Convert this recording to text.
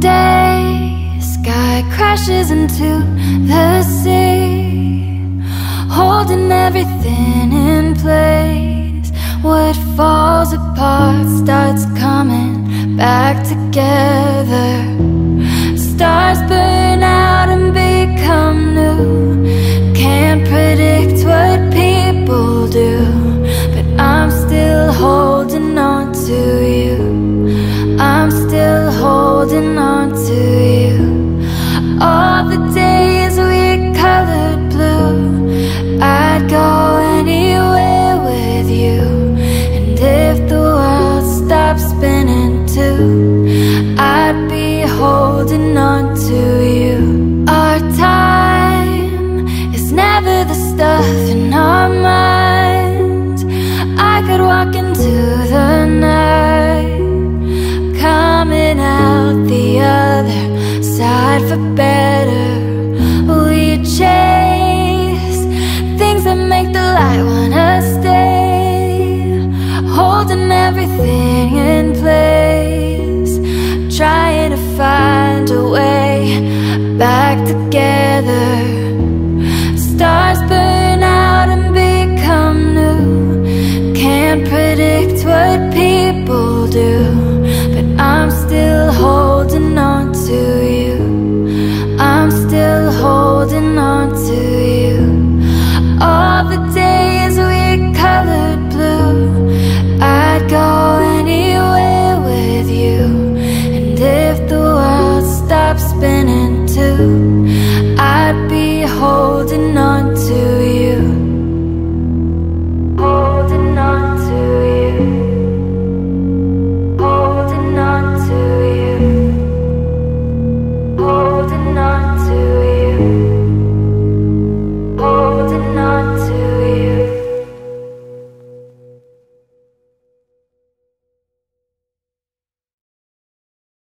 day sky crashes into the sea, holding everything in place. What falls apart starts coming back together. Stars burn out and become new. Can't predict what people do, but I'm still holding on to you. I'm still holding on to you. All the days we're colored blue, I'd go anywhere with you. And if the world stopped spinning too, I'd be holding on to you. Our time is never the stuff in our minds. I could walk into the night coming out the other side for better. We chase things that make the light wanna stay Holding everything in place Trying to find a way back together. People do But I'm still